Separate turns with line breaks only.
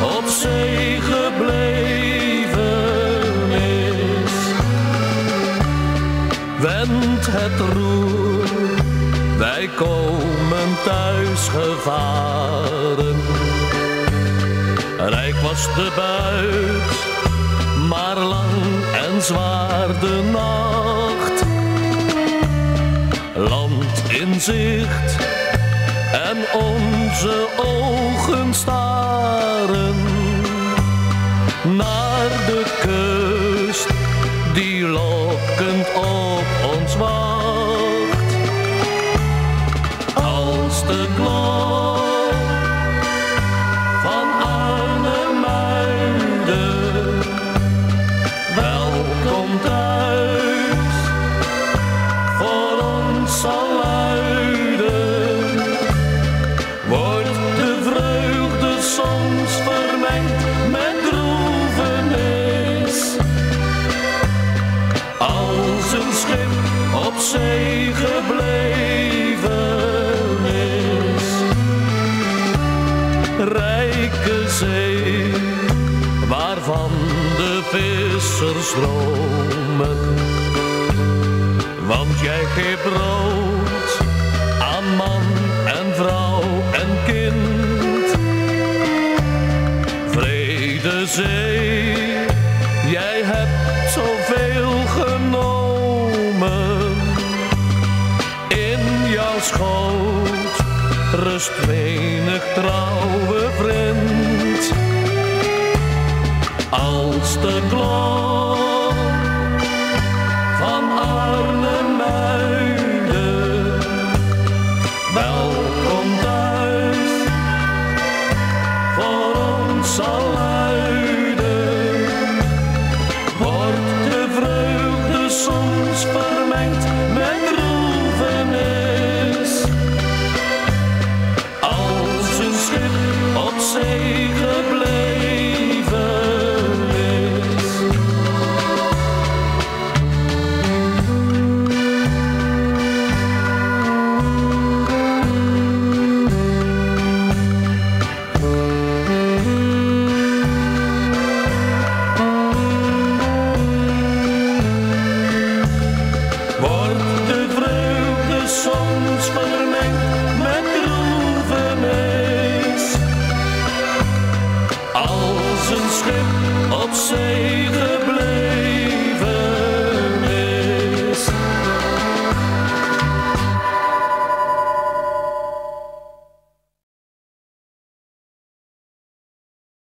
op zee gebleven is. Wend het roer, wij komen thuis gevaren. Rijk was de buit, maar lang en zwaar de nacht. Land in zicht en onze ogen staren naar de kust die lokkend op ons wacht. Als de klok zee gebleven is. Rijke zee, waarvan de vissers dromen. Want jij geeft brood aan man en vrouw en kind. Vrede zee, jij hebt zoveel schoot rust weinig trouwe vriend. Als de klok van Arnhem welkom thuis voor ons allen. say